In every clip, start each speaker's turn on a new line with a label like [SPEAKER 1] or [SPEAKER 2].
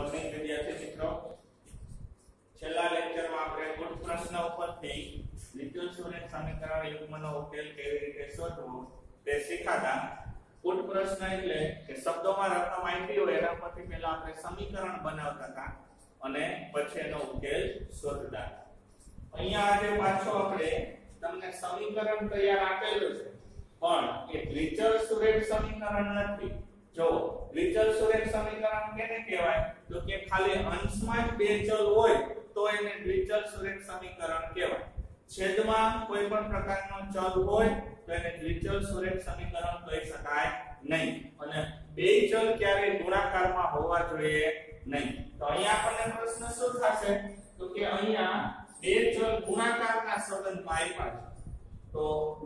[SPEAKER 1] Morning વિદ્યાર્થી મિત્રો. છેલ્લા લેક્ચરમાં આપણે ગુણ પ્રશ્ન ઉપરથી વિદ્યુત સમીકરણ યુગ્મનો ઉકેલ કેવી રીતે શોધવો તે શીખાતા ગુણ પ્રશ્ન એટલે કે શબ્દોમાં રકમ આપી હોય એના પરથી પહેલા આપણે સમીકરણ બનાવતા હતા અને પછી એનો ઉકેલ શોધતા. અહીંયા આજે પાછો આપણે તમને સમીકરણ તૈયાર આપેલું છે. પણ એ દ્વિચલ સુરેખ સમીકરણ નથી. જો દ્વિચલ સુરેખ સમીકરણ કેને કહેવાય? તો કે ખાલી અંશમાં જ બે ચલ હોય, તો એને દ્વિચલ સુરેખ સમીકરણ કહેવાય. છેદમાં કોઈ પણ પ્રકારનો ચલ હોય, તો એને દ્વિચલ સુરેખ સમીકરણ કહી શકાય નહીં. અને બે ચલ ક્યારે ગુણાકારમાં હોવા જોઈએ નહીં. તો અહીંયા આપણને પ્રશ્ન શું થશે? તો કે અહીંયા બે ચલ ગુણાકારના સંબંધમાં આપ્યા છે. તો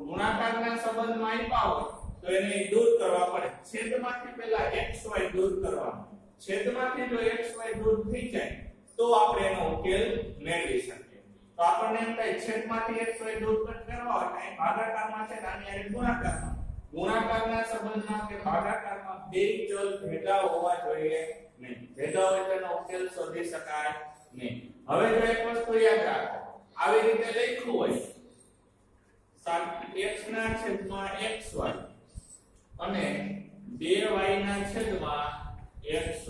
[SPEAKER 1] ગુણાકારના સંબંધમાં આપ્યા હોય, તો એને દૂર કરવા પડે. છેદમાંથી પહેલા xy દૂર કરવાનું. છેદમાંથી જો xy દૂર થઈ જાય, તો આપણે એનો ઉકેલ મેળવી શકીએ. તો આપણને એમ થાય છેદમાંથી xy દૂર કરવા હોય અહીં ભાગાકારમાં છે, આની આરે ગુણાકારમાં. ગુણાકારના સંબંધમાં કે ભાગાકારમાં બે ચલ ભેગા હોવા જોઈએ નહીં. ભેગા હોય તો એનો ઉકેલ શોધી શકાય નહીં. હવે જો એક વસ્તુ યાદ રાખો, આવી રીતે લખ્યું હોય x ના છેદમાં xy અને 2y ના છેદમાં xy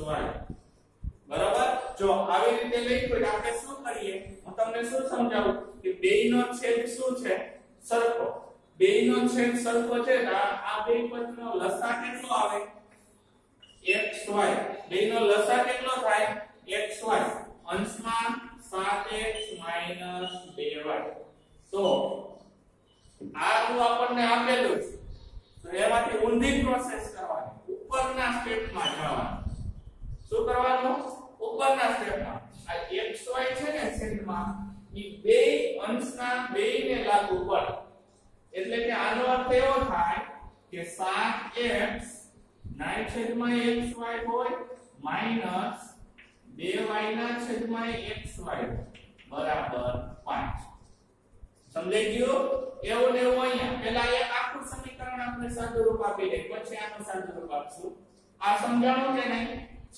[SPEAKER 1] બરાબર? જો આવી રીતે લઈ તો આપણે શું કરીએ? હું તમને શું સમજાવું? કે બેયનો છેદ શું છે? સરખો. બેયનો છેદ સરખો છે આ બે પદનો લસા કેટલો આવે? xy બેયનો લસા કેટલો થાય? xy અંશમાં 7x 2y તો આ જો આપણને આપેલું છે. તો એમાંથી ઊંધી પ્રોસેસ કરવાની ઉપરના સ્ટેપમાં જવાનું શું કરવાનું ઉપરના સ્ટેપમાં આ xy છે ને છેદમાં ઈ બે અંશના બેયને લાગુ પડે એટલે કે આનો અર્થ એવો થાય કે 7x ના છેદમાં xy હોય માઇનસ 2y ના છેદમાં xy બરાબર 5 સમજાઈ ગયું? એવું ને એવું અહીંયા. પેલા એક આખું સમીકરણ આપણે સાદુરૂપ આપી દે પછી આનું સાદુરૂપ આપશું. આ સમજાણું કે નહીં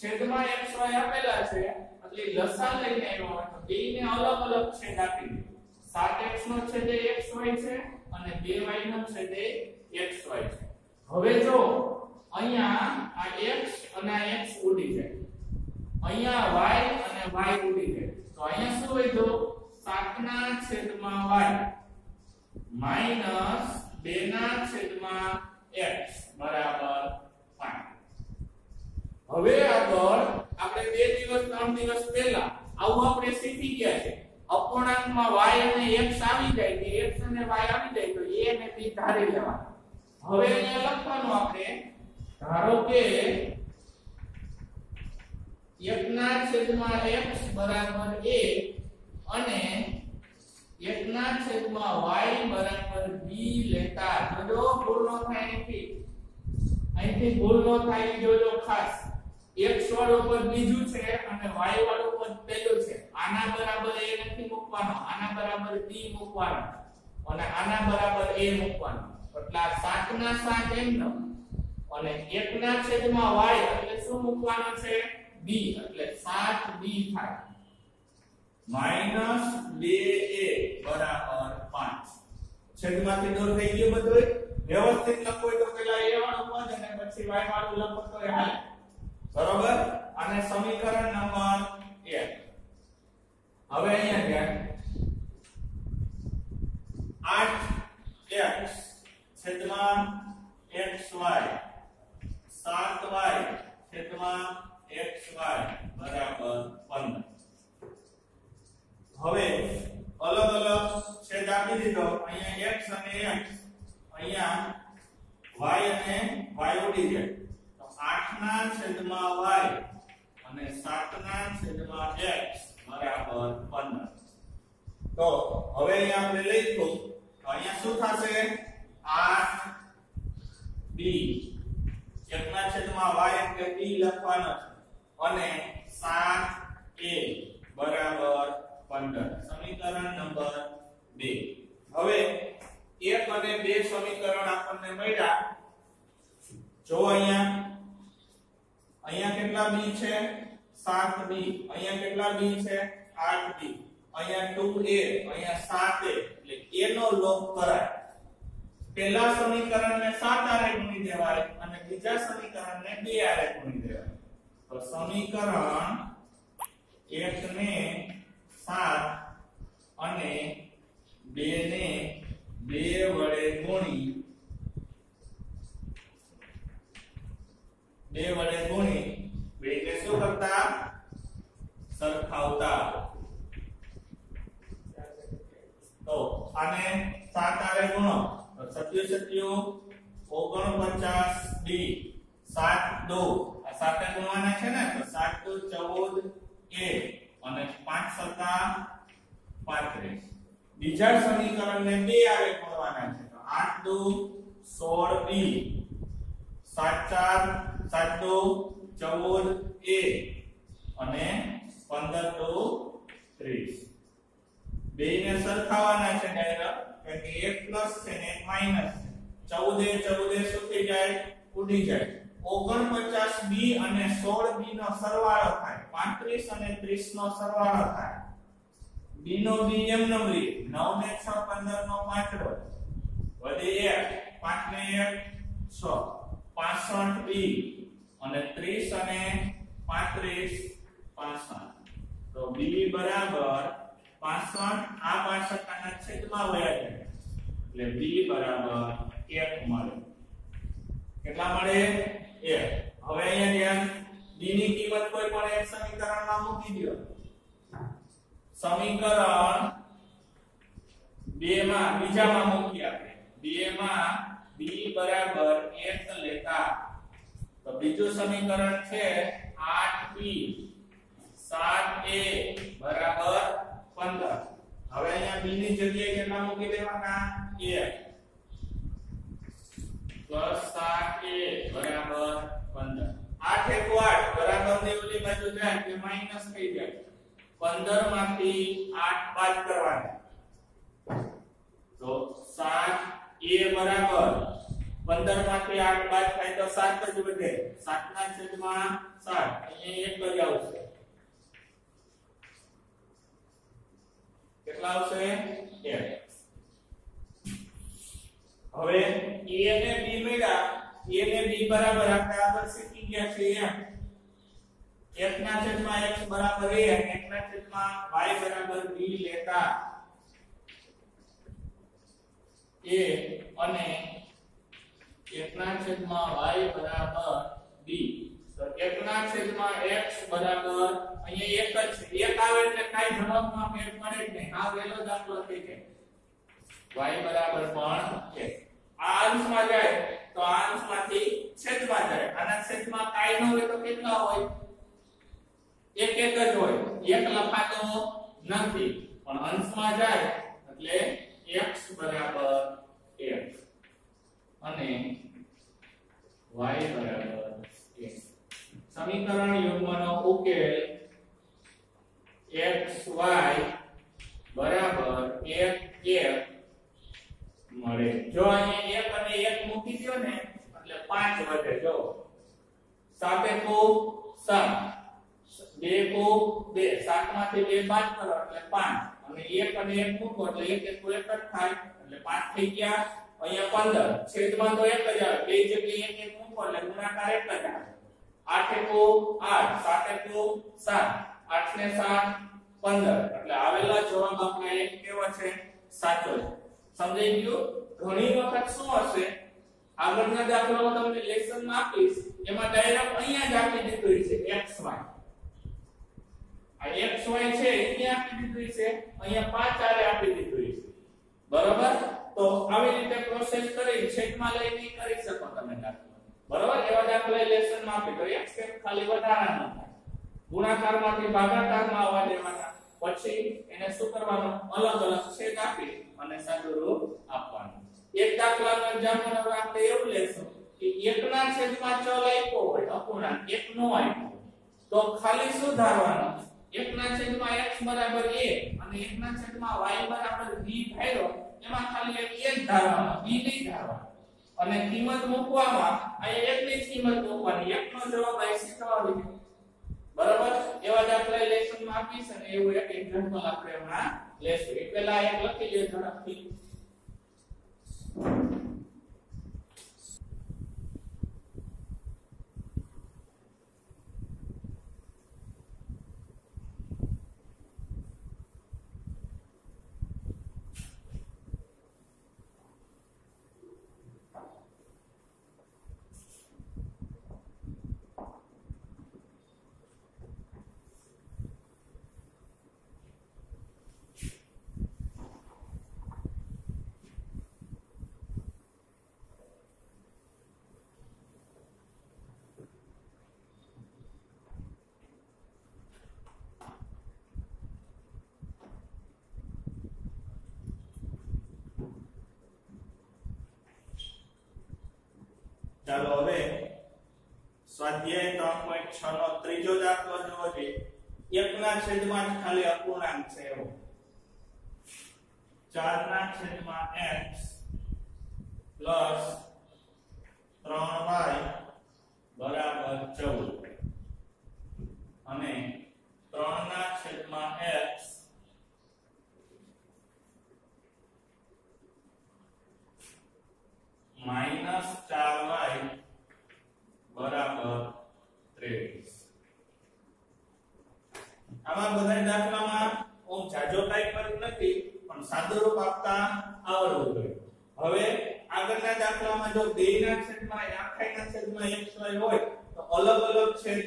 [SPEAKER 1] છેદમાં xy આપેલા છે, એટલે લસા લઈને આવ્યો હોય તો બેયને અલગ અલગ છેદ આપી દે 7x નો છેદ xy છે અને 2y નો છેદ એ xy છે. હવે જો અહીંયા આ x અને આ x ઉડી જાય. અહીંયા y અને y ઉડી ગયા તો અહીંયા શું વધ્યું 7 ના છેદમાં y માઇનસ 2 ના છેદમાં x બરાબર. 5 હવે આગળ આપણે બે દિવસ, ત્રણ દિવસ પહેલા આવું આપણે શીખી ગયા છે. અપૂર્ણાંકમાં y અને x આવી જાય કે x અને y આવી જાય તો a અને b ધારી લેવા હવે અહીંયા લખવાનું આપણે, ધારો કે 1 ના છેદમાં x બરાબર a અને 1 ના છેદમાં y બરાબર b લેતા જોજો ભૂલ ન થાય અહીંથી અહીંથી ભૂલ ન થાય જોજો ખાસ x વાળું પદ બીજું છે અને y વાળો પદ પહેલું છે આના બરાબર a નથી મૂકવાનો આના બરાબર b મૂકવાનો અને આના બરાબર a મૂકવાનો એટલે સાત 7 ના 7 ન અને 1 ના છેદમાં y એટલે શું મૂકવાનો છે? B, એટલે 7b થાય. માઇનસ 2a બરાબર 5 છેદમાંથી દૂર થઈ ગયું બધું વ્યવસ્થિત લખો તો પેલા a વાળું પદ અને પછી y વાળું લખો તો હાલે બરોબર અને સમીકરણ નંબર 1 હવે અહીંયા ધ્યાન 8x છેદમાં xy 7y છેદમાં xy બરાબર 15 હવે અલગ અલગ છેદ આપી દીધો અહીંયા x અને x અહીંયા y અને y ઉડી જાય તો 8 ના છેદમાં y અને 7 ના છેદમાં x બરાબર 15 તો હવે અહીંયા આપણે લઈશું અહીંયા શું થશે? 8 b 1 ના છેદમાં y એટલે b લખવાનો અને 7 a બરાબર 15 સમીકરણ નંબર 2 હવે એક અને બે સમીકરણ આપણને મળ્યા. જો અહીંયા અહીંયા કેટલા બી છે? 7b અહીંયા કેટલા b છે? 8b અહીંયા 2a અહીંયા 7a એટલે a નો લોપ કરાય. પહેલા સમીકરણને 7 આરે ગુણી દેવાય અને બીજા સમીકરણને 2 આરે ગુણી દેવાય. તો સમીકરણ 1 ને 7 અને 2 ને 2 વડે ગુણી બે વડે ગુણી શું કરતા? સરખાવતા. તો આને સાત આવે ગુણો. તો સત્યુ સત્યુ ઓગણપચાસ ડી. સાત દો. આ સાતે ગુણવાના છે ને, તો સાત દો ચૌદ એ. અને પાંચ સત્તા પાંત્રીસ. બીજા સમીકરણને બે આવે કરવાના છે. તો આઠ દો સોળ બી સાત ચાર, સાત દો ચૌદ એ અને પંદર દો ત્રીસ. બે ને સરખાવાના છે ડાયરેક્ટ કારણ કે એક પ્લસ છે ને એક માઇનસ છે. ચૌદ ચૌદ શું થઈ જાય, ઉડી જાય. ઓગણપચાસ બી અને સોળ બી નો સરવાળો થાય. પાંત્રીસ અને ત્રીસ નો સરવાળો થાય. બી નો બી એમ નંબરી નવ ને છ પંદર નો પાંચડો. વધે એક પાંચ ને એક, છ. પાસઠ બી. અને 30 અને 35 65 તો b બરાબર 65 આ 65 આના છેદમાં વયા જાય એટલે બી બરાબર 1 મળે. કેટલા મળે? 1 હવે અહીંયા ધ્યાન, b ની કિંમત કોઈ પણ એક સમીકરણમાં મૂકી દો. સમીકરણ 2 માં બીજામાં મૂકી આપણે 2 માં b બરાબર 1 લેતા તો બીજું સમીકરણ છે 8b 7a 15 હવે અહીંયા b ની જગ્યાએ કેટલા મૂકી દેવાના? 1 પ્લસ 7a બરાબર 15 8 એક 8 બરાબર ને ઓલી બાજુ જાય એટલે માઇનસ થઈ જાય. 15 માંથી 8 બાદ કરવાના. તો 7 a બરાબર 15 માંથી 8 બાદ થાય તો 7 જ વધે 7 ના છેદમાં 7 અહીંયા 1 જ આવશે કેટલા આવશે? 1 હવે a અને b મળ્યા a ને b બરાબર આપણે આગળ શીખી ગયા છે એમ. 1 ના છેદમાં x બરાબર a અને 1 ના છેદમાં y બરાબર b લેતા. a અને 1 ના છેદમાં y બરાબર b તો 1 છેદમાં x બરાબર અહીંયા એક જ એક આવે એટલે કાઈ જવાબમાં ફેર પડે જ નહીં. આ વેલો દાખલો થઈ જાય. આના છેદમાં કેટલા હોય? એક એક જ હોય. એક લખાતો નથી. પણ અંશમાં જાય એટલે x બરાબર 1 અને y બરાબર 1 સમીકરણ યુગ્મનો ઉકેલ x, y બરાબર 1 1 મળે. જો અહીંયા 1 અને 1 મૂકી દો ને, એટલે 5 વધે, જો. સાતે કો 7 બે કો 2 7 માંથી 2 બાદ કરો, એટલે 5 અને 1 અને 1 મૂકો, એટલે 1 એક એક જ થાય. એટલે 5 થઈ ગયા. અહીંયા 15 છેદમાં તો એક બે જેટલી એક એક મૂકો એટલે ગુણાકાર એક જ આવે. 8 એકો 8 7 એકો 7 8 ને 7 15 એટલે આવેલા જવાબ આપણે એક કેવો છે? સાચો સમજાઈ ગયું? ઘણી વખત શું હશે? આગળના દાખલાઓ તમને લેસનમાં આપીશ. એમાં ડાયરેક્ટ અહીંયા જ આપી દીધું છે, xy. આ xy છે અહીંયા આપી દીધું છે. અહીંયા 5 આરે આપી દીધું છે. બરોબર? તો આવી રીતે પ્રોસેસ કરી છેદમાં લઈને કરી શકો તમે દાખલો. બરોબર? એવા દાખલા લેસનમાં આપી તો એક સ્ટેપ ખાલી વધારાનો ગુણાકારમાંથી ભાગાકારમાં આવવા દેવાના. પછી એને શું કરવાનું? અલગ અલગ છેદ આપી અને સાદું રૂપ આપવાનું. એક દાખલાનો એક્ઝામ્પલ આપણે એવું લેશું કે એકના છેદમાં ચલ આપ્યો હોય, અપૂર્ણાંક. એક નો આપ્યો તો ખાલી શું ધારવાનું? એકના છેદમાં x બરાબર a અને એકના છેદમાં y બરાબર b ધાર્યો. એમાં ખાલી એક ધારવામાં નહીં ધારવાનો અને કિંમત મૂકવામાં અહીં એક ની કિંમત મૂકવાની. એક નો જવાબ અહીં શીખવા દીધો બરાબર? એવા દાખલા લેસનમાં આપીશ અને એવું એક એક્ઝામ્પલ આપણે હમણાં લેશું. એ પહેલા એક લખી લે ઝડપથી. ચાલો હવે સ્વાધ્યાય ત્રણ પોઈન્ટ છ નો ત્રીજો દાખલો જોવો જોઈએ એક ના છેદમાં જ ખાલી અપૂર્ણાંક છે એવો. ચારના છેદમાં એક્સ પ્લસ ત્રણ વાય બરાબર ચૌદ. અને ત્રણ ત્રણના છેદમાં x માઇનસ ચાર વાય બરાબર ત્રેવીસ. આમાં બધા દાખલામાં ઓમ જાજો ટાઈપ કર્યું નથી, પણ સાદુરૂપ આપતા આવડવું જોઈએ. હવે આગળના દાખલામાં જો બે ના છેદમાં આખાઈના છેદમાં x y હોય, તો અલગ અલગ છેદ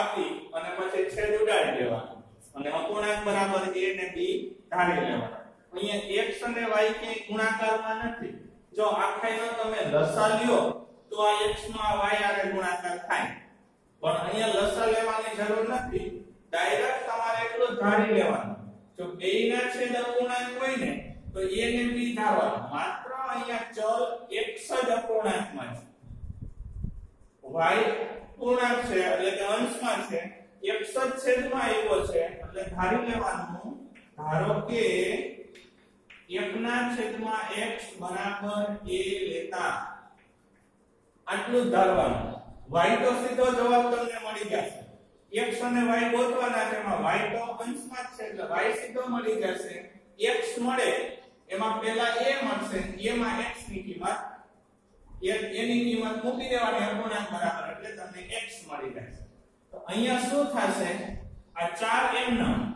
[SPEAKER 1] આપી અને પછી છેદ ઉડાડી દેવાનો. અને અપૂર્ણાંક બરાબર a ને b ધારી લેવાના. અહીંયા x અને y કે ગુણાકારમાં નથી. જો આખાઈનો તમે લસા લ્યો, તો આ x નો આ y આરે ગુણાકાર થાય. પણ અહીંયા લસા લેવાની જરૂર નથી. ડાયરેક્ટ તમારે એટલું ધારી લેવાનું. જો બેયના છેદ અપૂર્ણાંક હોય ને, તો a ને b ધારવાનું. માત્ર અહીંયા ચલ x જ અપૂર્ણાંકમાં છે. y પૂર્ણાંક છે, એટલે કે અંશમાં છે. x જ છેદમાં આવ્યો છે, એટલે ધારી લેવાનું. ધારો કે 1 ના છેદમાં x બરાબર a લેતા. આટલું ધારવાનું. y તો સીધો જવાબ તમને મળી જશે. x અને y ગોતવાના છે, એમાં y તો અંશમાં જ છે, એટલે y સીધો મળી જશે. x મળે, એમાં પહેલા a મળશે a માં x ની કિંમત એની કિંમત મૂકી દેવાની અપૂર્ણાંક બરાબર, એટલે તમને x મળી જશે. તો અહીંયા શું થશે? આ 4m નો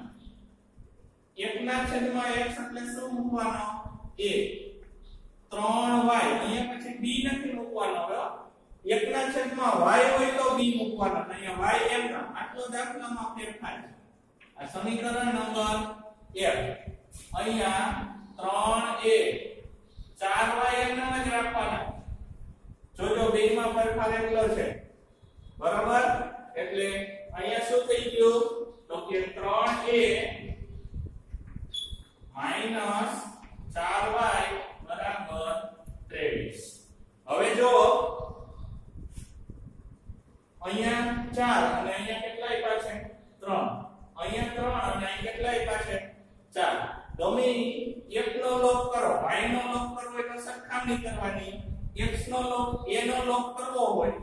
[SPEAKER 1] એક ના છેદમાં x એટલે શું મૂકવાનો? a 3y અહીંયા પછી b નથી મૂકવાનો હવે 1 ના છેદમાં y હોય તો b મૂકવાનો. અહીંયા y એમ ના, આટલો દાખલામાં ફેરફાર છે. આ સમીકરણ નંબર 1 અહીંયા 3a 4y એમનામ જ રાખવાના. જો જોજો બે માં ફેરફાર એટલો છે. બરાબર? એટલે અહીંયા શું થઈ ગયું? તો કે 3a માઇનસ 4y બરાબર 23 હવે જો અહીંયા ચાર અને અહીંયા કેટલા આપ્યા છે? ત્રણ. અહીંયા ત્રણ અને અહીં કેટલા આપ્યા છે? ચાર. ગમે એકનો લોપ કરો. y નો લોપ કરવો તો સરખામણી કરવાની. x નો લોપ a નો લોપ કરવો હોય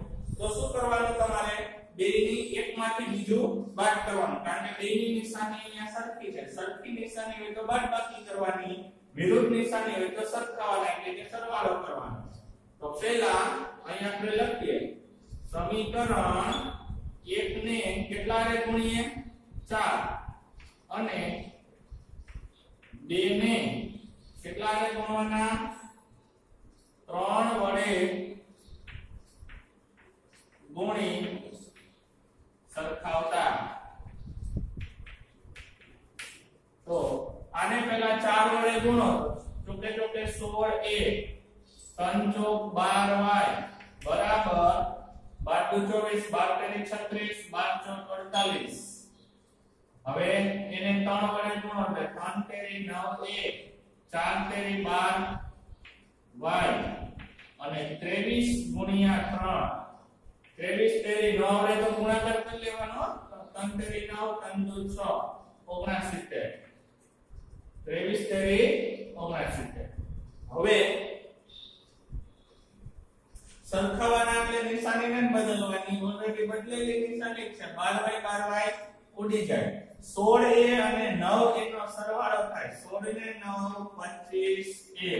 [SPEAKER 1] સરખી છે. સરખી નિશાની હોય તો બાદબાકી કરવાની, વિરુદ્ધ નિશાની હોય તો સરખાવાના એટલે કે સરવાળો કરવાનો તો પહેલા અહીંયા આપણે લખીએ, સમીકરણ 1 ને કેટલા રે ગુણીએ? 4 અને 2 ને કેટલા રે ગુણવાના? 3 વડે ગુણી સરખાવતા તો આને પહેલા 4 ગુણો. ચોકે ચોકે 16 એ. 3 ચોક 12 વાય. બરાબર. 12 24 12 36 12 ચોક 48 હવે એને 3 વડે ગુણો એટલે 3 તેરી 9 એ 4 તેરી 12 વાય. અને 23 ગુણ્યા 3 23 તેરી 9 વડે તો ગુણાકાર કરી લેવાનો. 3 તેરી 9 3 દુ 6 69 23 તેરી 69 હવે સરખાવાના એટલે નિશાનીને જ બદલવાની. ઓલરેડી બદલેલી નિશાની છે. 12y 12y ઉડી જાય. 16a અને 9a નો સરવાળો થાય. 16 ને 9 25a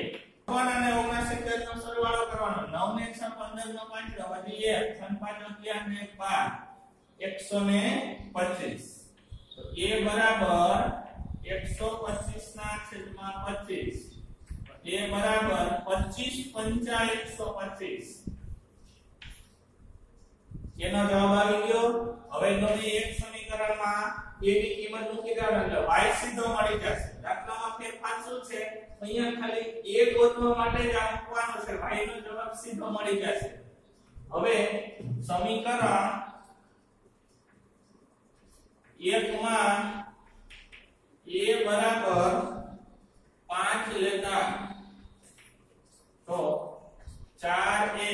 [SPEAKER 1] અને 69 નો સરવાળો કરવાનો. 9 ને 6 15 નો પાંચડો. વધી 1 3 5 11 ને 12 125 તો એ બરાબર 125 ના છેદમાં 25 એ બરાબર 25 પંચા 125 એનો જવાબ આવી ગયો. હવે તમે એક સમીકરણમાં a ની કિંમત મૂકી દો એટલે y સીધો મળી જશે. દાખલામાં ફેરફાર શું છે. અહીંયા ખાલી a ગોતવા માટે જ આપવાનો છે. y નો જવાબ સીધો મળી જશે. હવે સમીકરણ એકમાં a બરાબર 5 લેતા તો 4a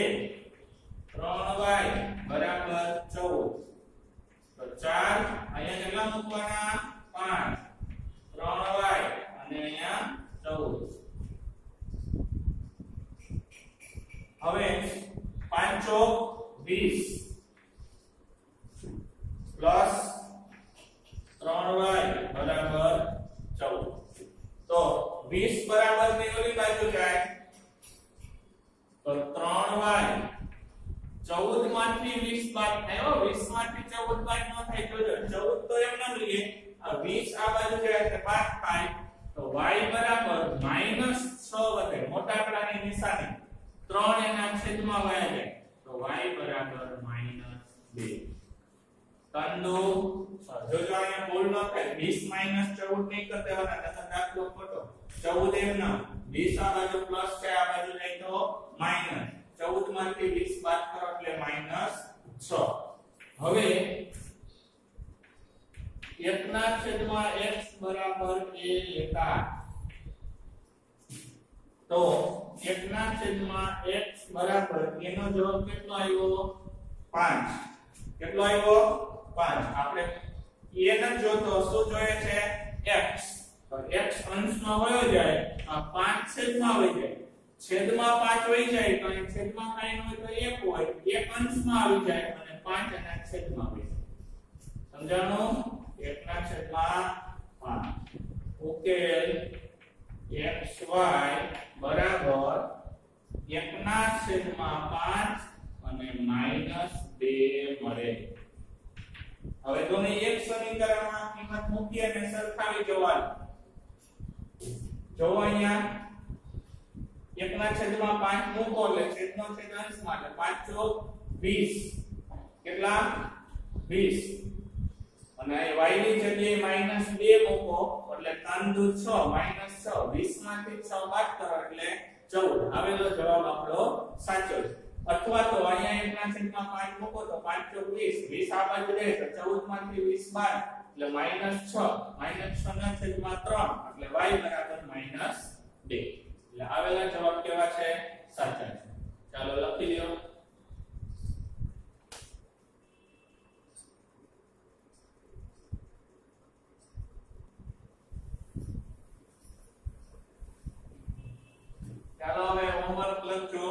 [SPEAKER 1] 3y બરાબર 14 તો 4 અહીંયા કેટલા મૂકવાના 5 3y અને અહીંયા 14 હવે 5 ચોક 20 પ્લસ 3y બરાબર 14 તો 20 બરાબરની ઓલી બાજુ જાય. તો 3y 14 માંથી 20 બાદ થાય. હો 20 માંથી 14 બાદ ન થાય જોજો 14 તો એમ ન લઈએ. આ 20 આ બાજુ જાય એટલે બાદ થાય. તો y બરાબર -6 વધે. મોટા આંકડાની નિશાની. 3 એના છેદમાં વયા જાય. તો y બરાબર -2 તંદુ. જોજો અહીંયા ભૂલ ન થાય. 20 14 નહીં કરી દેવાના દાખલો ખોટો. 14 એમ ના 20 આ બાજુ પ્લસ છે, આ બાજુ જાય તો માઇનસ 14 માંથી 20 બાદ કરો એટલે માઇનસ 6 હવે એકના છેદમાં x બરાબર a લેતા. તો એકના છેદમાં x બરાબર એનો જવાબ કેટલો આવ્યો? 5 કેટલો આવ્યો? 5 આપણે a ને જોતો, શું જોઈએ છે? x x અંશમાં વયો જાય, આ 5 છેદમાં વહી જાય. છેદમાં 5 વહી જાય, તો અહીં છેદમાં કાઈ ન હોય તો 1 હોય. એક અંશમાં આવી જાય અને 5 એના છેદમાં વહી જાય. સમજાણું? એકના છેદમાં 5 ઉકેલ xy બરાબર એકના છેદમાં 5 અને માઇનસ 2 મળે. હવે દોને એક સમીકરણમાં કિંમત મૂકી અને સરખાવી જોવાનું. જો અહીંયા. એકના છેદમાં 5 મૂકો એટલે છેદનો છેદ અંશમાં એટલે 5 ચોક 20 કેટલા? 20 અને y ની જગ્યાએ માઇનસ 2 મૂકો એટલે 3 દુ 6 6 20 માંથી 6 બાદ કરો એટલે 14 આવેલો જવાબ આપણો સાચો છે. અથવા તો અહીંયા એકના છેદમાં 5 મૂકો તો 5 ચોક 20 20 આ બાજુ રહે તો 14 માંથી 20 બાદ એટલે માઇનસ 6 માઇનસ 6 ના છેદમાં 3 એટલે y બરાબર માઇનસ 2 એટલે આવેલા જવાબ કેવા છે? સાચા છે. ચાલો લખી લ્યો. ચાલો હવે હોમવર્ક લખજો.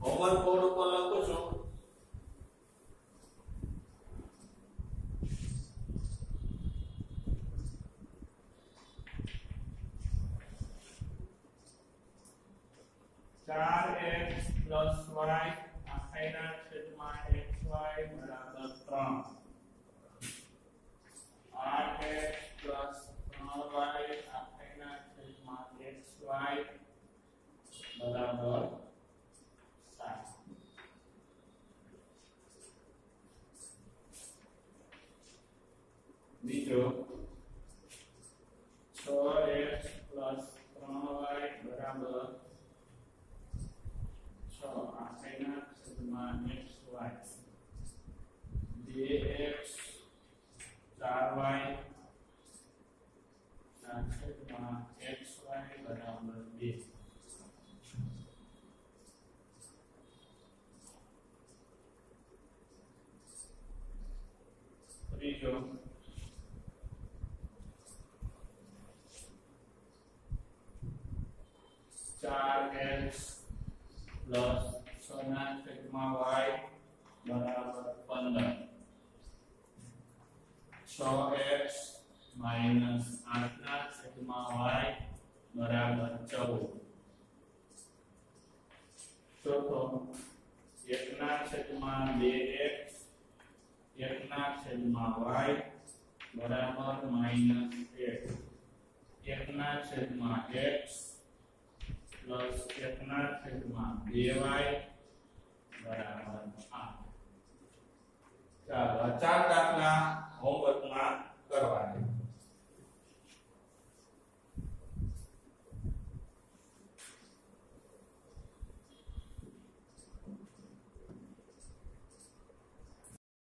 [SPEAKER 1] હોમવર્ક બોર્ડ ઉપર લખો છો. ચાર એક્સ પ્લસ વાય આખાઈના છેદમાં એક્સ વાય બરાબર ત્રણ આઠ એક્સ પ્લસ ત્રણ વાય આખાઈના છેદમાં એક્સ વાય બરાબર સાત બીજો છ એક્સ પ્લસ ત્રણ વાય બરાબર છ આખાઈના છેદમાં એક્સ વાય બે એક્સ ચાર વાય ના છેદમાં એક્સ વાય બરાબર બે ત્રીજો ચાર એક્સ પ્લસ છ ના છેદમાં વાય બરાબર પંદર છ એક્સ માઇનસ આઠ ના છેદમાં વાય બરાબર ચૌદ ચોથો એક ના છેદમાં બે એક્સ એક ના છેદમાં વાય બરાબર માઇનસ એક એક ના છેદમાં એક્સ પ્લસ એક ના છેદમાં બે વાય બરાબર આઠ ચાલો, ચાર દાખલા હોમવર્કમાં કરવાના.